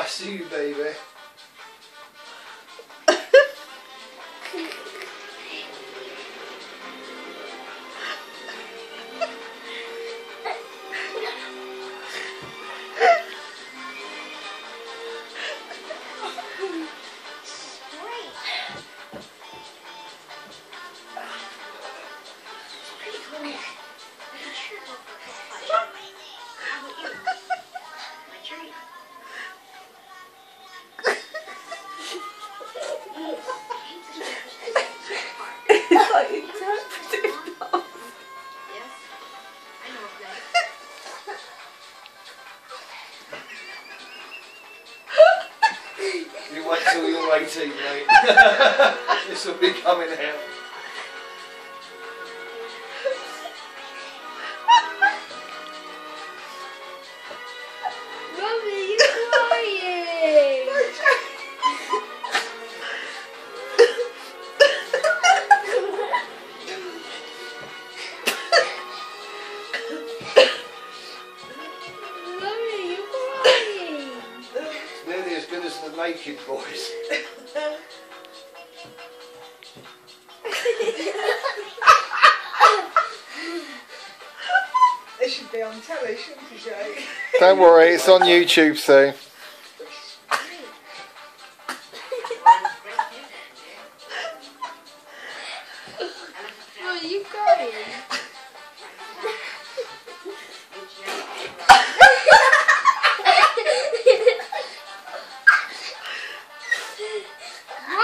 I see you, baby. Wait till you're 18, mate. this will be coming out. good as the Naked Boys. should be on telly, shouldn't it, Jake? Don't worry, it's on YouTube soon. Where are you going?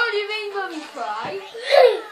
Don't you mean when we cry.